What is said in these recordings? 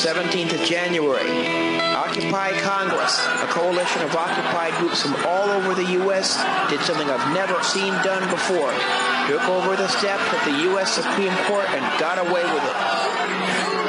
17th of January. Occupy Congress, a coalition of Occupy groups from all over the U.S., did something I've never seen done before. Took over the steps at the U.S. Supreme Court and got away with it.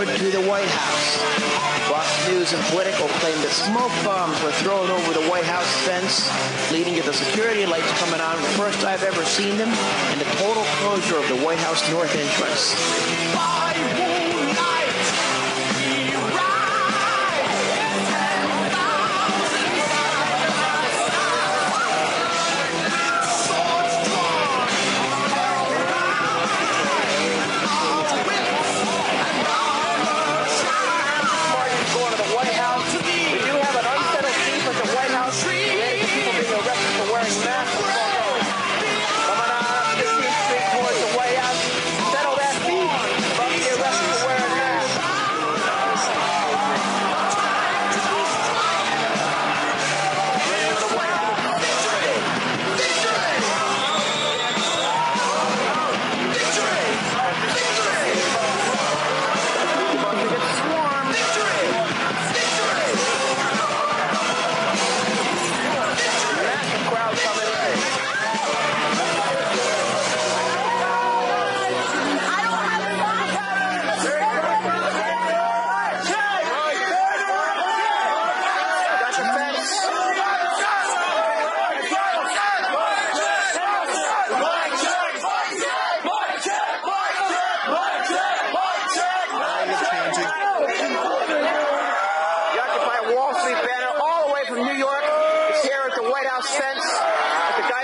poured through the White House. Fox News and Politico claimed that smoke bombs were thrown over the White House fence, leading to the security lights coming on first I've ever seen them, and the total closure of the White House north entrance.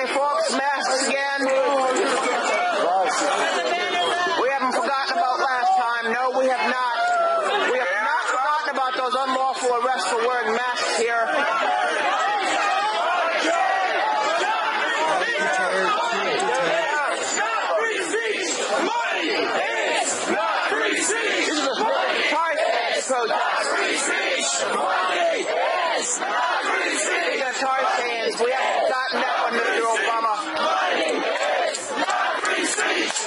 folks. Masks again.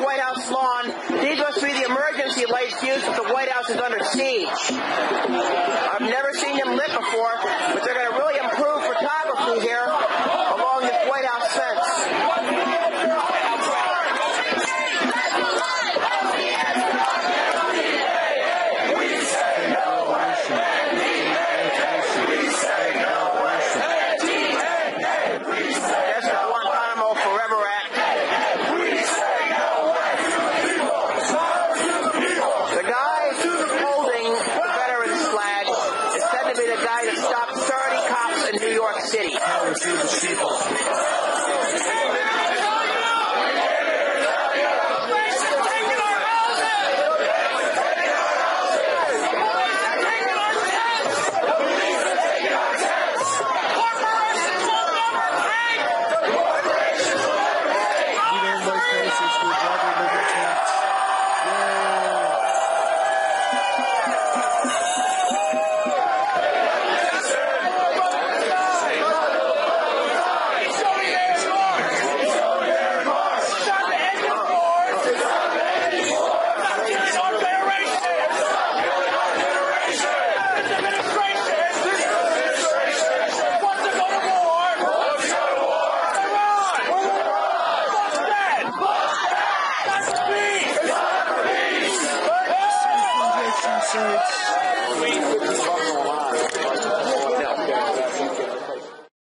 White House lawn. These must be the emergency lights used if the White House is under siege.